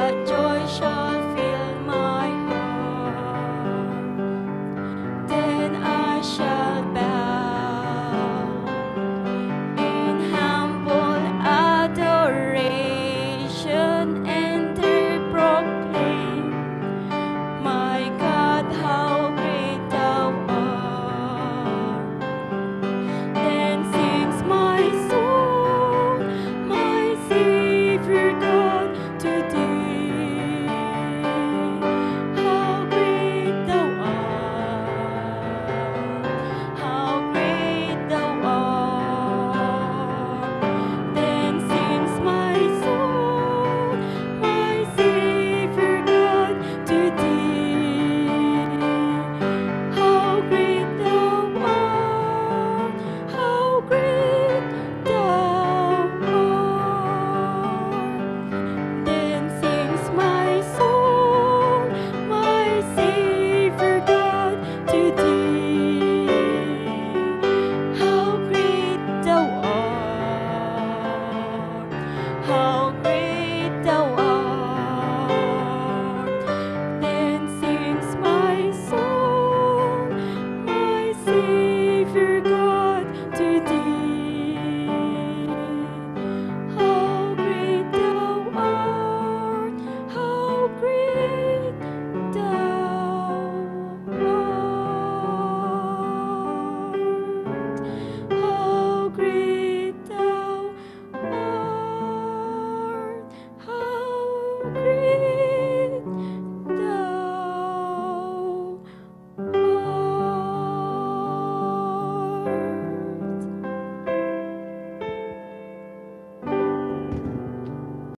Joy shall